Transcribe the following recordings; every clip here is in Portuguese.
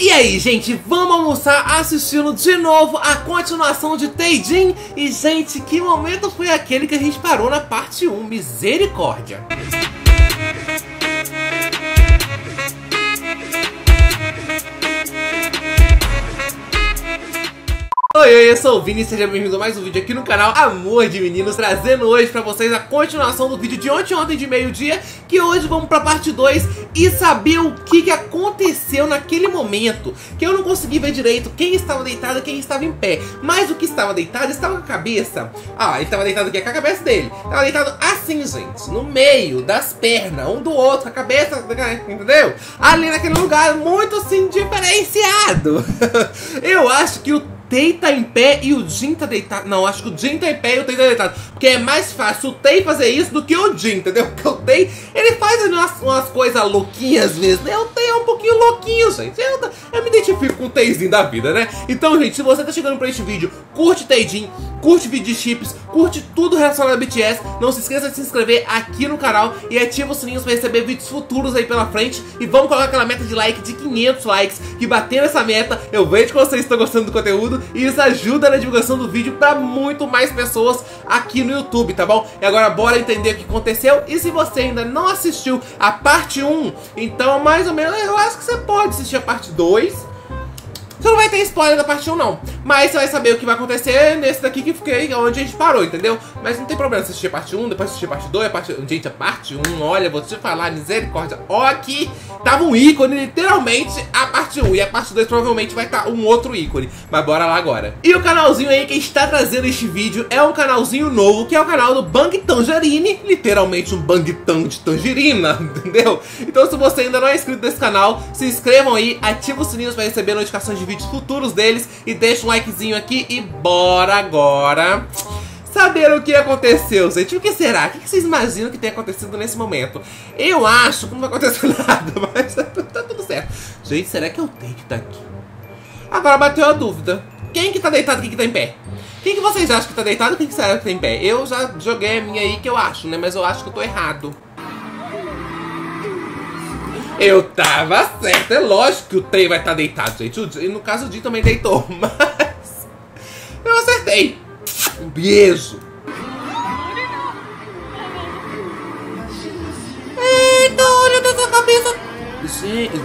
E aí, gente, vamos almoçar assistindo de novo a continuação de Teijin. E, gente, que momento foi aquele que a gente parou na parte 1? Misericórdia! Oi, oi, eu sou o Vini e seja bem-vindo a mais um vídeo aqui no canal Amor de Meninos, trazendo hoje pra vocês a continuação do vídeo de ontem ontem de meio-dia, que hoje vamos pra parte 2 e saber o que, que aconteceu naquele momento, que eu não consegui ver direito quem estava deitado e quem estava em pé, mas o que estava deitado estava com a cabeça, ah, ele estava deitado aqui com a cabeça dele, estava deitado assim, gente, no meio das pernas, um do outro, a cabeça, entendeu? Ali naquele lugar muito assim, diferenciado. eu acho que o Tei tá em pé e o Jin tá deitado. Não, acho que o Jin tá em pé e o Tei tá deitado. Porque é mais fácil o Tei fazer isso do que o Jin, entendeu? Porque o Tei, ele faz umas, umas coisas louquinhas às vezes, né? O Tei é um pouquinho louquinho, gente. Eu, eu me identifico com o Teizinho da vida, né? Então, gente, se você tá chegando pra este vídeo, curte Teijin, curte vídeo de chips, curte tudo relacionado a BTS. Não se esqueça de se inscrever aqui no canal e ativa o sininho pra receber vídeos futuros aí pela frente. E vamos colocar aquela meta de like de 500 likes, que batendo essa meta, eu vejo que vocês estão gostando do conteúdo e isso ajuda na divulgação do vídeo para muito mais pessoas aqui no YouTube, tá bom? E agora bora entender o que aconteceu e se você ainda não assistiu a parte 1, então mais ou menos eu acho que você pode assistir a parte 2 você não vai ter spoiler da parte 1 não, mas você vai saber o que vai acontecer nesse daqui que fiquei onde a gente parou, entendeu? Mas não tem problema assistir a parte 1, depois assistir a parte 2, a parte... Gente, a parte 1, olha, vou te falar, misericórdia. Ó, aqui tava um ícone, literalmente, a parte 1. E a parte 2 provavelmente vai estar tá um outro ícone. Mas bora lá agora. E o canalzinho aí que está trazendo este vídeo é um canalzinho novo, que é o canal do Bang Tangerine. Literalmente um Bang Tang de tangerina, entendeu? Então se você ainda não é inscrito nesse canal, se inscrevam aí, ativa o sininho para receber notificações de vídeos futuros deles e deixa um likezinho aqui e bora agora saber o que aconteceu, gente. O que será? O que vocês imaginam que tem acontecido nesse momento? Eu acho que não vai acontecer nada, mas tá, tá tudo certo. Gente, será que eu tenho que estar tá aqui? Agora bateu a dúvida. Quem que tá deitado e quem que tá em pé? Quem que vocês acham que tá deitado e quem que será que tá em pé? Eu já joguei a minha aí que eu acho, né? Mas eu acho que eu tô errado. Eu tava certo, é lógico que o Trey vai estar tá deitado, gente. E no caso o Jim também deitou, mas. Eu acertei. Um beijo. Eita, olha dessa cabeça.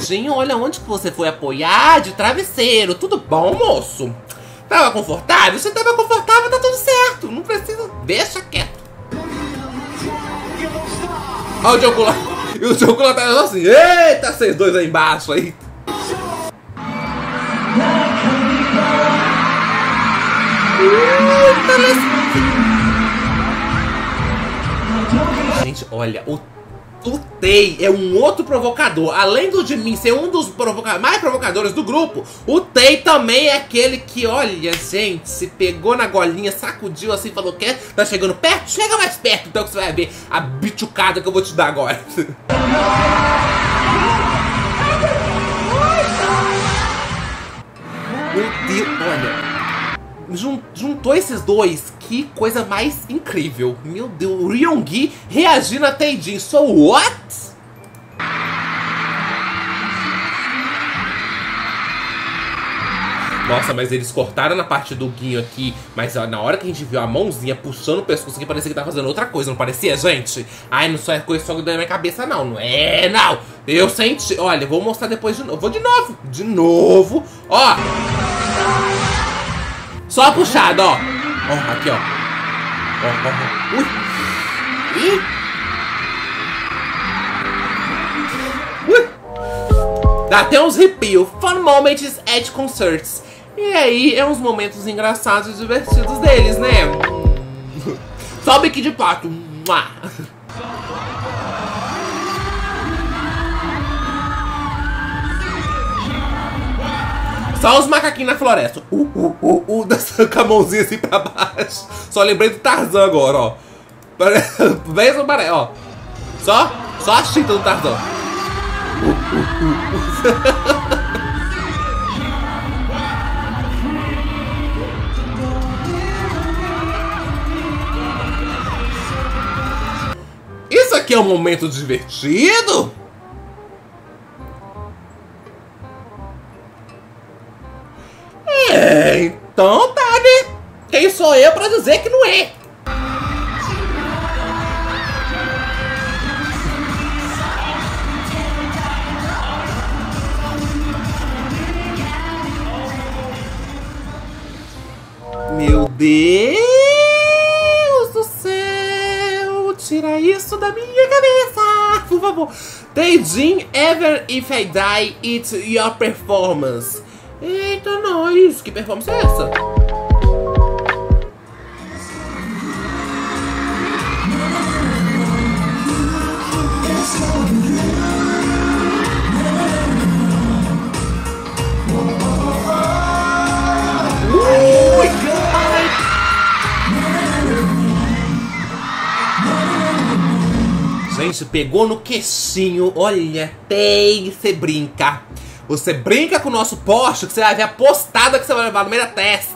Jim, olha onde que você foi apoiar de travesseiro. Tudo bom, moço? Tava confortável? Você tava confortável, tá tudo certo. Não precisa. Deixa quieto. Olha o jogo lá. E o jogo lá tá assim, eita, vocês dois aí embaixo aí. Gente, olha, o o Tei é um outro provocador. Além do de mim ser um dos provoca mais provocadores do grupo, o Tei também é aquele que, olha, gente, se pegou na golinha, sacudiu assim, falou que tá chegando perto, chega mais perto, então que você vai ver a bitucada que eu vou te dar agora. Meu Deus, olha, juntou esses dois, que coisa mais incrível. Meu Deus, o Ryonggi reagindo a Teijin. So what? Nossa, mas eles cortaram na parte do Guinho aqui, mas na hora que a gente viu a mãozinha puxando o pescoço aqui, parecia que tava fazendo outra coisa, não parecia, gente? Ai, não só é coisa só da minha cabeça, não. Não é, não. Eu senti. Olha, vou mostrar depois de novo. Vou de novo. De novo. Ó. Só a puxada, ó. Ó, aqui, ó. Ó, ó, ó. Ui. Ih. Ui. Dá até uns arrepios. Fun moments at concerts. E aí, é uns momentos engraçados e divertidos deles, né? Sobe aqui de pato. Só os macaquinhos na floresta. Uh, uh, uh, uh, dançando com a mãozinha assim pra baixo. Só lembrei do Tarzan agora, ó. Vem o baré, ó. Só, só a chita do Tarzan. Uh, uh, uh. Isso aqui é um momento divertido? Então tá, né? Quem sou eu pra dizer que não é? Meu Deus do céu! Tira isso da minha cabeça, por favor. Teijin, ever if I die, it's your performance. Eita, nós! Que performance é essa? Gente, pegou no queixinho. Olha, tem. Você brinca. Você brinca com o nosso poste que você vai ver a postada que você vai levar no meio da testa.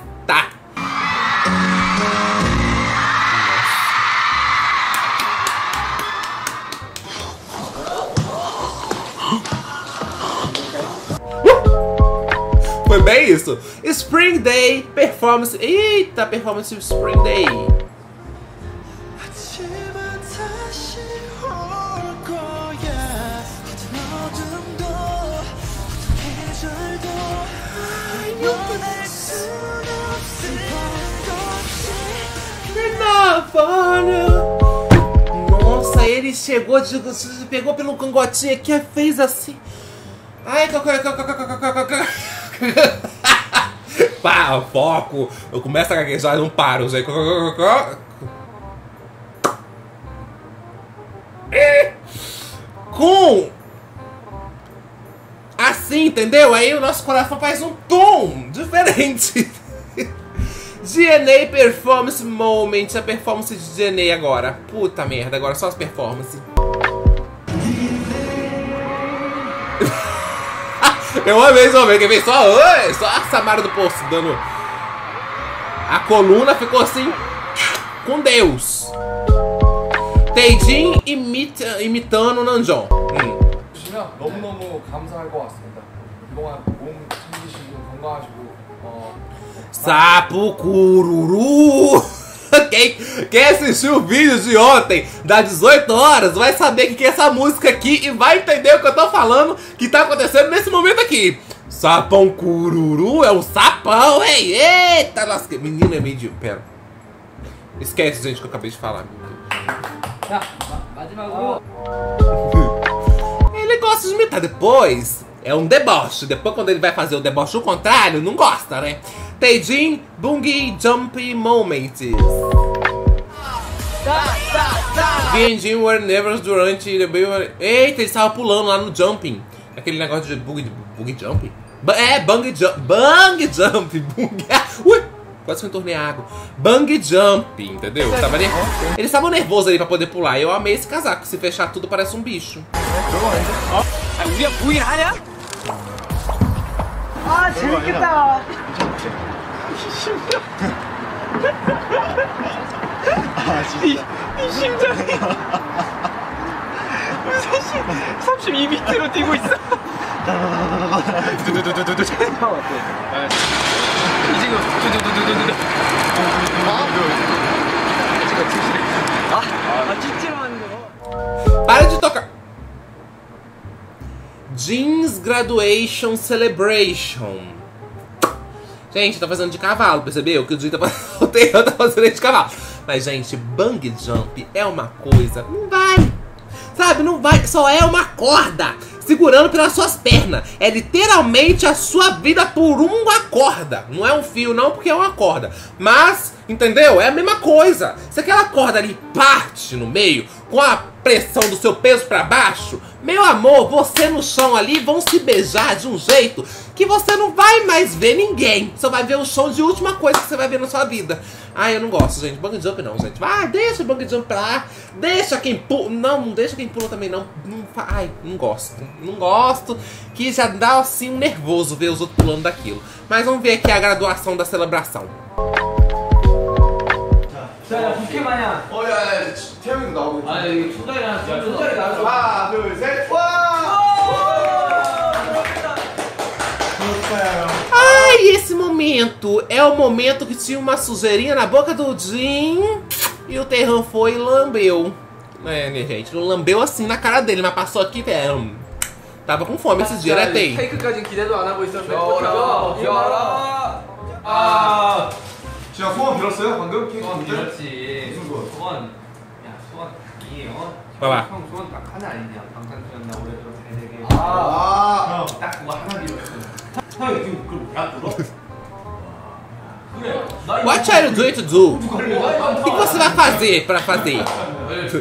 Foi bem isso. Spring Day Performance. Eita, Performance Spring Day. Nossa, ele chegou, de, pegou pelo cangotinho aqui, fez assim. Ai, pá, foco. Eu começo a gaguejar e não paro. Aí. Com assim, entendeu? Aí o nosso coração faz um tom diferente. DNA Performance Moment, a performance de DNA agora. Puta merda, agora só as performances. Eu amei, eu amei, que vem só, oi, só a Samara do Poço dando. A coluna ficou assim, com Deus. Teijin imita, imitando o Nanjon. Hum. 주시면 너무너무 감사할 것 같습니다. 그동안 몸 챙기시고 건강하시고 어, Sapo Cururu. Quem, quem assistiu o vídeo de ontem, das 18 horas, vai saber o que que é essa música aqui e vai entender o que eu tô falando, que tá acontecendo nesse momento aqui. Sapão Cururu é um sapão, hein? Eita, lasca. Menino é meio de... Pera. Esquece, gente, que eu acabei de falar. 자 마, 마지막으로 Ele gosta de imitar. Depois é um deboche. Depois, quando ele vai fazer o deboche o contrário, não gosta, né? Teijin Bungie Jumpy Moments. Genjin were never durante Eita, ele estava pulando lá no jumping. Aquele negócio de bug, bug jump? É, bang jump. Bang jump. Bung... Ui! Quase que eu entornei a água. Bang jump, entendeu? Tava ner... Eles estavam nervosos ali pra poder pular. Eu amei esse casaco. Se fechar tudo, parece um bicho. 아, 우리가 보긴 하냐? 이, 이 심장이 사실 32비트로 뛰고 있어 두두두두두두 형 어때? 이 지금 두두두두두두 지금 찌질해 아, 아 찌질 Jeans Graduation Celebration. Gente, tá fazendo de cavalo, percebeu? Que o Jin tá fazendo, o Taeyong tá fazendo de cavalo. Mas, gente, bang jump é uma coisa. Não vai. Sabe, não vai. Só é uma corda segurando pelas suas pernas. É literalmente a sua vida por uma corda. Não é um fio, não, porque é uma corda. Mas, entendeu? É a mesma coisa. Se aquela corda ali parte no meio, com a pressão do seu peso pra baixo, meu amor, você no chão ali vão se beijar de um jeito que você não vai mais ver ninguém. Só vai ver o show de última coisa que você vai ver na sua vida. Ai, eu não gosto, gente. Bang jump não, gente. Ah, deixa o bang jump pra lá. Deixa quem pula. Não, não deixa quem pula também, não. não Ai, não gosto. Não gosto. Que já dá assim um nervoso ver os outros pulando daquilo. Mas vamos ver aqui a graduação da celebração. 자, 국회 마냥 어, 야, 야, 태영이도 나오고 있어. 아, 여기 조달이 나왔어 조달이 나왔어 하나, 둘, 셋, 와! Ai, aí esse momento é o momento que tinha uma sujeirinha na boca do Jim e o Terran foi e lambeu. É, né, gente? Não lambeu assim na cara dele, mas passou aqui, velho. Tava com fome esses dias, né, Tei? 케이크까지 기대도 안 하고 있었는데 겨울아, 겨울아. 아, 제가 소원 빌었어요 방금? 케이크 소원? 빌었지 무슨 소원? 소원 야 소원 이 어? 봐봐. 형 소원 딱 하나 아니냐 방탄소년단 오래도록 잘 되게 아, 형, 딱 그거 하나 빌었어 형이 지금 그걸 왜안 들어? What are you going to do? 걸려 O que você vai fazer pra fazer? 네, 축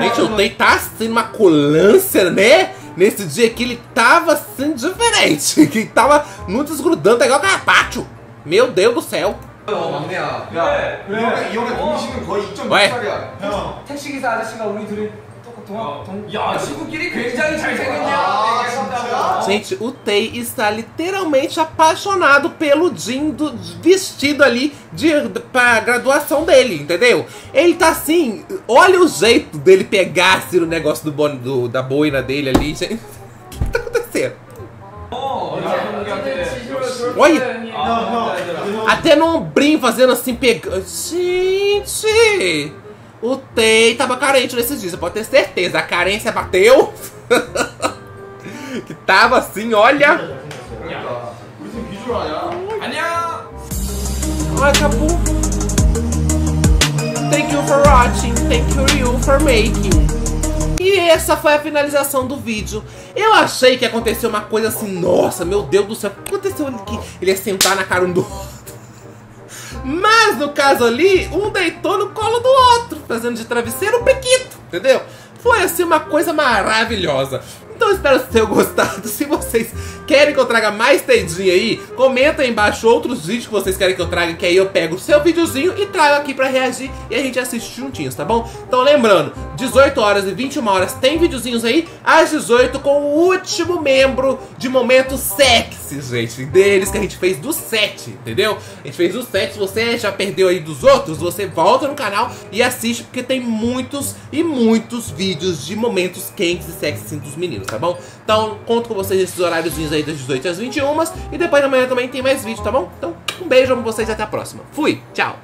Gente, o Tei tá sendo uma colância, né? Nesse dia que ele tava assim diferente. Que ele tava muito desgrudando, tá igual carpaccio. Meu Deus do céu. 어, 막내야. 야, 이 형의 이 형의 동식은 거의 왜? 2.6살이야. 형. 택시기사 아저씨가 우리 둘이 똑같아 동... 야 친구끼리 굉장히 아, 잘생겼냐 진짜? Gente, o Tei está literalmente apaixonado pelo Jim do, vestido ali de, pra graduação dele, entendeu? Ele tá assim, olha o jeito dele pegar assim, o negócio do, bon- do- da boina dele ali, gente. O que, que tá acontecendo? Olha. 형, 형. 이거 형. Até no ombrinho fazendo assim, pegando. Gente! O Tei tava carente nesses dias, pode ter certeza. A carência bateu. que tava assim, olha. Acabou. Thank you for watching. Thank you for making. E essa foi a finalização do vídeo. Eu achei que aconteceu uma coisa assim, nossa, meu Deus do céu, o que aconteceu? Ele, ia sentar na cara um do mas no caso ali, um deitou no colo do outro, fazendo de travesseiro um pequito, entendeu? Foi assim uma coisa maravilhosa. Então espero que vocês tenham gostado. Se vocês querem que eu traga mais Teidinho aí, comenta aí embaixo outros vídeos que vocês querem que eu traga, que aí eu pego o seu videozinho e trago aqui pra reagir e a gente assiste juntinhos, tá bom? Então lembrando, 18 horas e 21 horas tem videozinhos aí, às 18 com o último membro de Momento Sexy, gente, deles que a gente fez do 7, entendeu? A gente fez do 7, se você já perdeu aí dos outros, você volta no canal e assiste, porque tem muitos e muitos vídeos de momentos quentes e sexy assim, dos meninos, tá bom? Então, conto com vocês nesses horáriozinhos aí das 18 às 21 e depois da manhã também tem mais vídeo, tá bom? Então, um beijo, amo vocês e até a próxima. Fui, tchau!